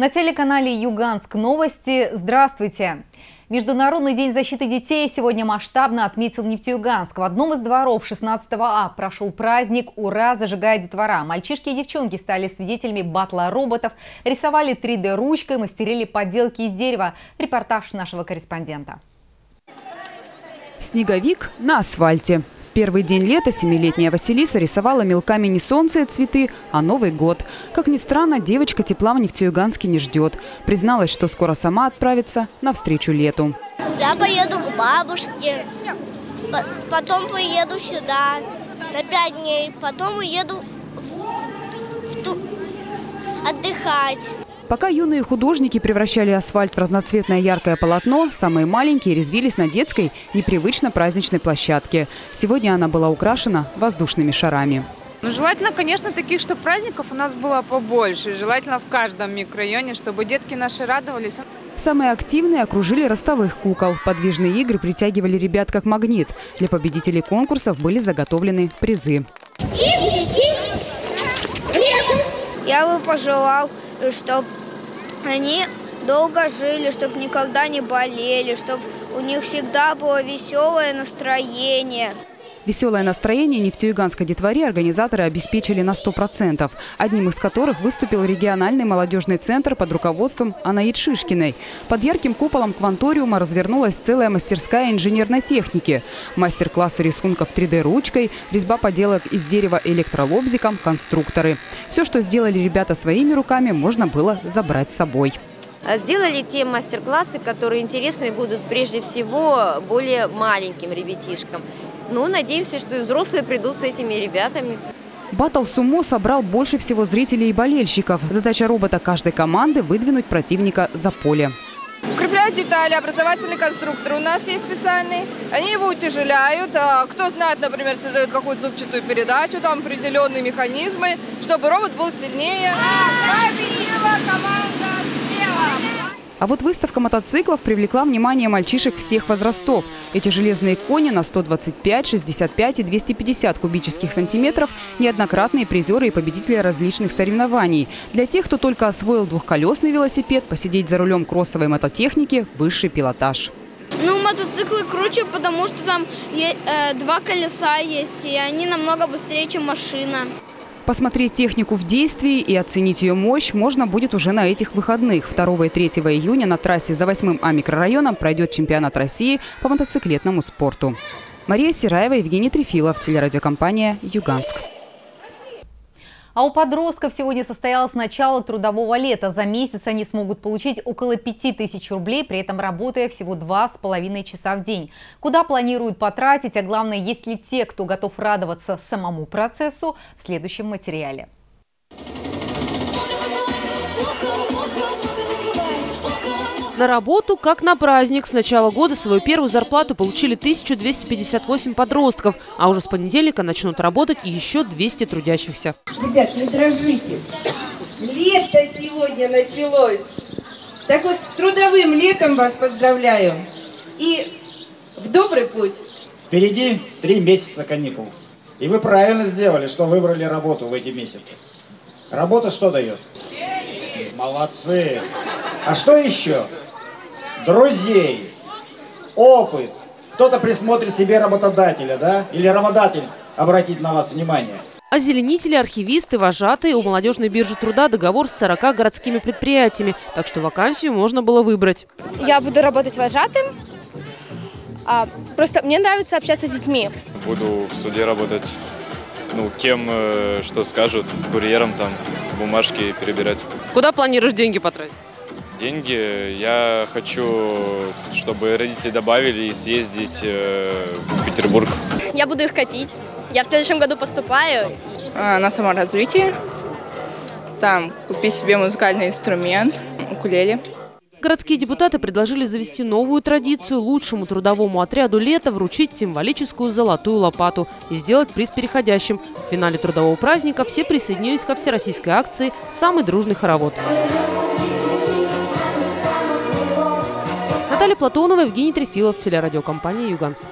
На телеканале «Юганск новости». Здравствуйте! Международный день защиты детей сегодня масштабно отметил Нефтеюганск. В одном из дворов 16 А прошел праздник «Ура! Зажигая детвора». Мальчишки и девчонки стали свидетелями батла роботов, рисовали 3D-ручкой, мастерили поделки из дерева. Репортаж нашего корреспондента. Снеговик на асфальте. В первый день лета семилетняя Василиса рисовала мелками не солнце и цветы, а Новый год. Как ни странно, девочка тепла в Нефтеюганске не ждет. Призналась, что скоро сама отправится навстречу лету. Я поеду к бабушке, потом поеду сюда на пять дней, потом уеду в, в ту... отдыхать. Пока юные художники превращали асфальт в разноцветное яркое полотно, самые маленькие резвились на детской, непривычно праздничной площадке. Сегодня она была украшена воздушными шарами. Ну, желательно, конечно, таких, чтобы праздников у нас было побольше. Желательно в каждом микрорайоне, чтобы детки наши радовались. Самые активные окружили ростовых кукол. Подвижные игры притягивали ребят как магнит. Для победителей конкурсов были заготовлены призы. Я бы пожелал, чтобы они долго жили, чтобы никогда не болели, чтобы у них всегда было веселое настроение. Веселое настроение нефтеюганской детворе организаторы обеспечили на 100%, одним из которых выступил региональный молодежный центр под руководством Анаид Шишкиной. Под ярким куполом кванториума развернулась целая мастерская инженерной техники. Мастер-классы рисунков 3D-ручкой, резьба поделок из дерева электролобзиком, конструкторы. Все, что сделали ребята своими руками, можно было забрать с собой. Сделали те мастер-классы, которые интересны будут прежде всего более маленьким ребятишкам. Ну, надеемся, что и взрослые придут с этими ребятами. Батл сумо собрал больше всего зрителей и болельщиков. Задача робота каждой команды – выдвинуть противника за поле. Укрепляют детали, образовательный конструктор у нас есть специальный. Они его утяжеляют. А кто знает, например, создают какую-то зубчатую передачу, там определенные механизмы, чтобы робот был сильнее. Победила команда слева! А вот выставка мотоциклов привлекла внимание мальчишек всех возрастов. Эти железные кони на 125, 65 и 250 кубических сантиметров – неоднократные призеры и победители различных соревнований. Для тех, кто только освоил двухколесный велосипед, посидеть за рулем кроссовой мототехники – высший пилотаж. Ну, мотоциклы круче, потому что там э, два колеса есть, и они намного быстрее, чем машина. Посмотреть технику в действии и оценить ее мощь можно будет уже на этих выходных. 2 и 3 июня на трассе за 8 А микрорайоном пройдет чемпионат России по мотоциклетному спорту. Мария Сираева, Евгений Трефилов, телерадиокомпания «Юганск». А у подростков сегодня состоялось начало трудового лета. За месяц они смогут получить около 5000 рублей, при этом работая всего два с половиной часа в день. Куда планируют потратить, а главное, есть ли те, кто готов радоваться самому процессу, в следующем материале. На работу, как на праздник. С начала года свою первую зарплату получили 1258 подростков, а уже с понедельника начнут работать еще 200 трудящихся. Ребят, не дрожите. Лето сегодня началось. Так вот, с трудовым летом вас поздравляю. И в добрый путь. Впереди три месяца каникул. И вы правильно сделали, что выбрали работу в эти месяцы. Работа что дает? Молодцы. А что еще? Друзей, опыт. Кто-то присмотрит себе работодателя, да? Или работодатель обратит на вас внимание. Озеленители, архивисты, вожатые. У молодежной биржи труда договор с 40 городскими предприятиями. Так что вакансию можно было выбрать. Я буду работать вожатым. А, просто мне нравится общаться с детьми. Буду в суде работать. Ну, кем, э, что скажут, курьером там, бумажки перебирать. Куда планируешь деньги потратить? Деньги. Я хочу, чтобы родители добавили и съездить э, в Петербург. Я буду их копить. Я в следующем году поступаю. А, на саморазвитие. Там купить себе музыкальный инструмент, укулеле. Городские депутаты предложили завести новую традицию – лучшему трудовому отряду лета вручить символическую золотую лопату и сделать приз переходящим. В финале трудового праздника все присоединились ко всероссийской акции «Самый дружный хоровод». Платонова, Евгений Трефилов, телерадиокомпания «Юганск».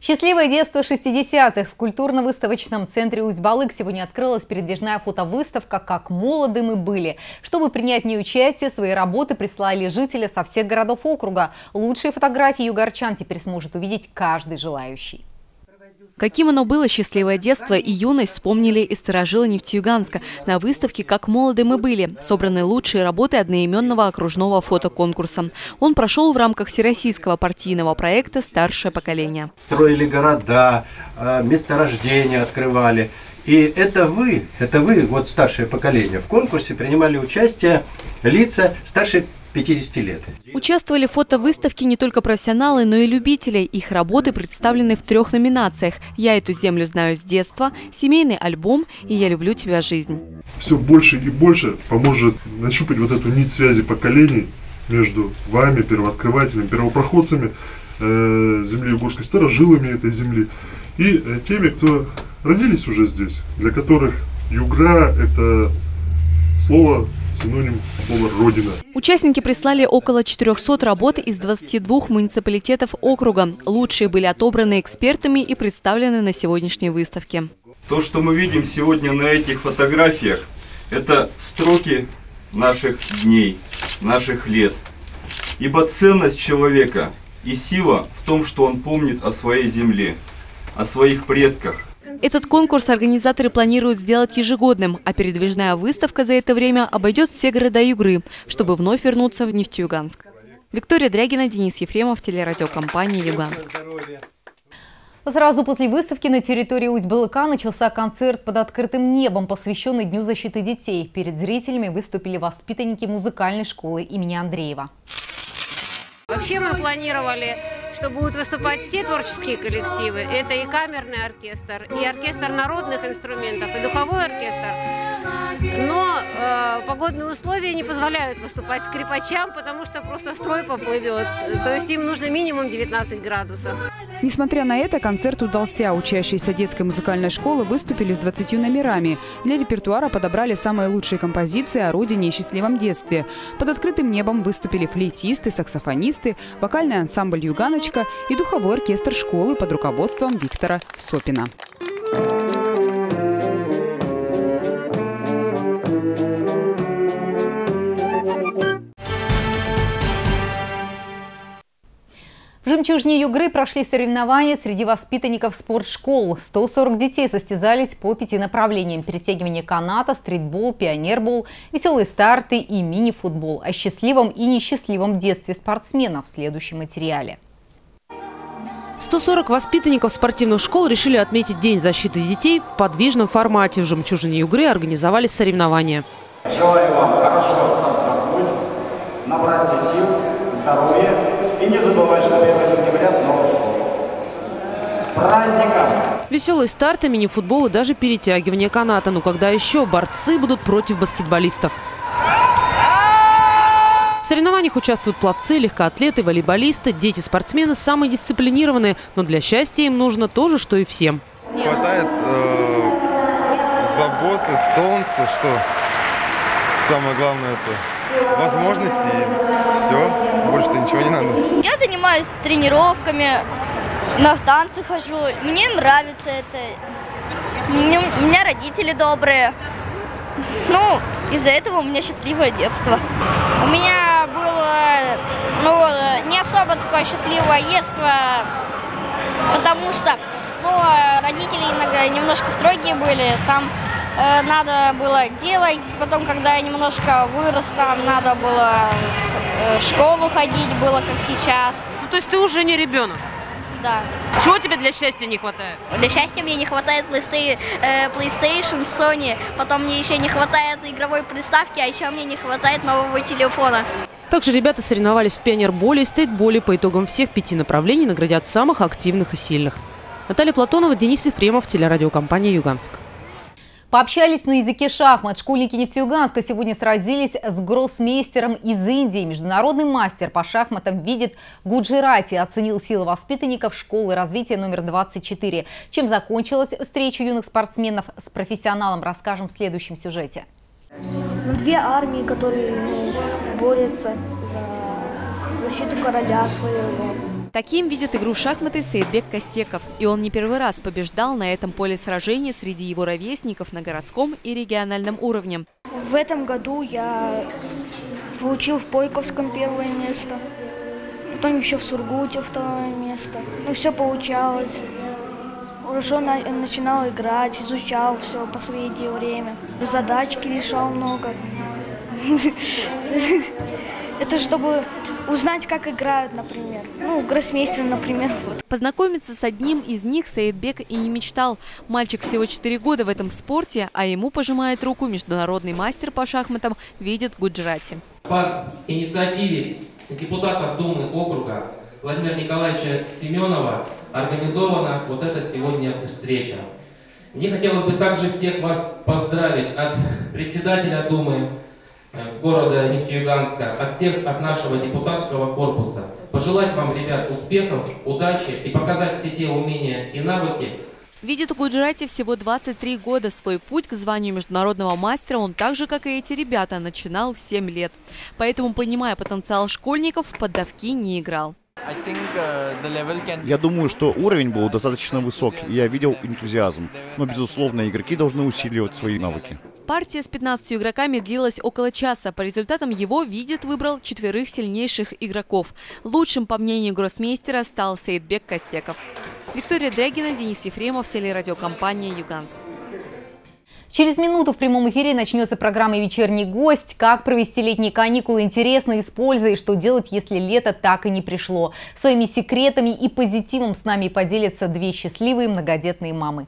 Счастливое детство 60-х. В культурно-выставочном центре Усть-Балык сегодня открылась передвижная фотовыставка «Как молоды мы были». Чтобы принять в ней участие, свои работы прислали жители со всех городов округа. Лучшие фотографии югорчан теперь сможет увидеть каждый желающий. Каким оно было счастливое детство и юность вспомнили и сторожилы Нефтеюганска. На выставке «Как молоды мы были» собраны лучшие работы одноименного окружного фотоконкурса. Он прошел в рамках всероссийского партийного проекта «Старшее поколение». Строили города, э, месторождения открывали. И это вы, это вы, вот старшее поколение, в конкурсе принимали участие лица старше 50 лет. Участвовали в фотовыставке не только профессионалы, но и любители. Их работы представлены в трех номинациях. «Я эту землю знаю с детства», «Семейный альбом» и «Я люблю тебя, жизнь». Все больше и больше поможет нащупать вот эту нить связи поколений между вами, первооткрывателями, первопроходцами э, земли Югорской, старожилами этой земли и э, теми, кто родились уже здесь, для которых югра – это слово синоним слова «родина». Участники прислали около 400 работ из 22 муниципалитетов округа. Лучшие были отобраны экспертами и представлены на сегодняшней выставке. То, что мы видим сегодня на этих фотографиях, это строки наших дней, наших лет. Ибо ценность человека и сила в том, что он помнит о своей земле, о своих предках, этот конкурс организаторы планируют сделать ежегодным, а передвижная выставка за это время обойдет все города Югры, чтобы вновь вернуться в Нефтеюганск. Виктория Дрягина, Денис Ефремов, телерадиокомпания «Юганск». Сразу после выставки на территории Усть-Балыка начался концерт под открытым небом, посвященный Дню защиты детей. Перед зрителями выступили воспитанники музыкальной школы имени Андреева. Вообще мы планировали, что будут выступать все творческие коллективы. Это и камерный оркестр, и оркестр народных инструментов, и духовой оркестр. Но э, погодные условия не позволяют выступать скрипачам, потому что просто строй поплывет. То есть им нужно минимум 19 градусов. Несмотря на это, концерт удался. Учащиеся детской музыкальной школы выступили с 20 номерами. Для репертуара подобрали самые лучшие композиции о родине и счастливом детстве. Под открытым небом выступили флейтисты, саксофонисты, вокальный ансамбль «Юганочка» и духовой оркестр школы под руководством Виктора Сопина. В «Жемчужине Югры» прошли соревнования среди воспитанников спортшкол. 140 детей состязались по пяти направлениям – перетягивание каната, стритбол, пионербол, веселые старты и мини-футбол. О счастливом и несчастливом детстве спортсменов в следующем материале. 140 воспитанников спортивных школ решили отметить День защиты детей в подвижном формате. В «Жемчужине Югры» организовались соревнования. Желаю вам хорошо отдохнуть, набраться сил, здоровья и не забывать, что 1 сентября снова. Праздником! Веселые старты, мини-футбол и даже перетягивание каната. Ну когда еще борцы будут против баскетболистов? В соревнованиях участвуют пловцы, легкоатлеты, волейболисты. Дети-спортсмены самые дисциплинированные, но для счастья им нужно то же, что и всем. Хватает э, заботы, солнца, что самое главное это возможности и все. Больше-то ничего не надо. Я занимаюсь тренировками, на танцы хожу. Мне нравится это. У меня родители добрые. Ну, из-за этого у меня счастливое детство. У меня было, ну, не особо такое счастливое детство, потому что, ну, родители иногда немножко строгие были. Там Э, надо было делать. Потом, когда я немножко вырос, там надо было в э, школу ходить, было как сейчас. Ну, то есть ты уже не ребенок? Да. Чего тебе для счастья не хватает? Для счастья мне не хватает PlayStation, э, Sony, потом мне еще не хватает игровой приставки, а еще мне не хватает нового телефона. Также ребята соревновались в пионерболе и стейтболе. По итогам всех пяти направлений наградят самых активных и сильных. Наталья Платонова, Денис Ефремов, телерадиокомпания «Юганск». Пообщались на языке шахмат. Школьники Нефтеюганска сегодня сразились с гроссмейстером из Индии. Международный мастер по шахматам видит Гуджирати оценил силы воспитанников школы развития номер 24. Чем закончилась встреча юных спортсменов с профессионалом, расскажем в следующем сюжете. Ну, две армии, которые ну, борются за защиту короля своего. Таким видит игру в шахматы Сейдбек Костеков. И он не первый раз побеждал на этом поле сражений среди его ровесников на городском и региональном уровне. В этом году я получил в Пойковском первое место, потом еще в Сургуте второе место. Ну, все получалось. Хорошо на, начинал играть, изучал все последнее время. Задачки решал много. Это чтобы узнать, как играют, например. Ну, гроссмейстер, например. Познакомиться с одним из них Саидбек и не мечтал. Мальчик всего 4 года в этом спорте, а ему пожимает руку международный мастер по шахматам Видит Гуджрати. По инициативе депутатов Думы округа Владимира Николаевича Семенова организована вот эта сегодня встреча. Мне хотелось бы также всех вас поздравить от председателя Думы города Нефтеюганска, от всех, от нашего депутатского корпуса. Пожелать вам, ребят, успехов, удачи и показать все те умения и навыки, Видит у Гуджарати всего 23 года. Свой путь к званию международного мастера он так же, как и эти ребята, начинал в 7 лет. Поэтому, понимая потенциал школьников, в поддавки не играл. Uh, я думаю, что уровень был достаточно высок, и я видел энтузиазм. Но, безусловно, игроки должны усиливать свои навыки. Партия с 15 игроками длилась около часа. По результатам его Видит выбрал четверых сильнейших игроков. Лучшим, по мнению гроссмейстера, стал Сейдбек Костеков. Виктория Дрягина, Денис Ефремов, телерадиокомпания «Юганск». Через минуту в прямом эфире начнется программа «Вечерний гость». Как провести летние каникулы интересно, используя, и что делать, если лето так и не пришло. Своими секретами и позитивом с нами поделятся две счастливые многодетные мамы.